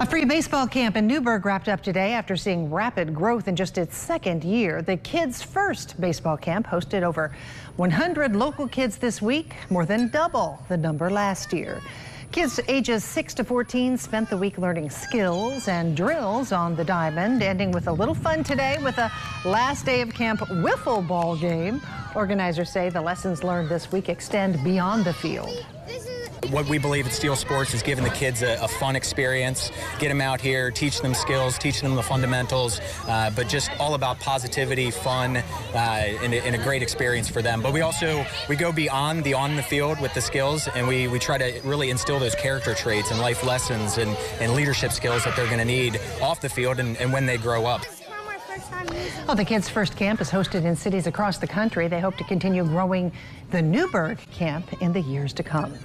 A free baseball camp in Newburgh wrapped up today after seeing rapid growth in just its second year. The kids' first baseball camp hosted over 100 local kids this week, more than double the number last year. Kids ages 6 to 14 spent the week learning skills and drills on the diamond, ending with a little fun today with a last day of camp wiffle ball game. Organizers say the lessons learned this week extend beyond the field. What we believe at Steel Sports is giving the kids a, a fun experience, get them out here, teach them skills, teach them the fundamentals, uh, but just all about positivity, fun, uh, and, and, a great experience for them. But we also, we go beyond the on the field with the skills, and we, we try to really instill those character traits and life lessons and, and leadership skills that they're going to need off the field and, and when they grow up. Well, the Kids First Camp is hosted in cities across the country. They hope to continue growing the Newburgh camp in the years to come.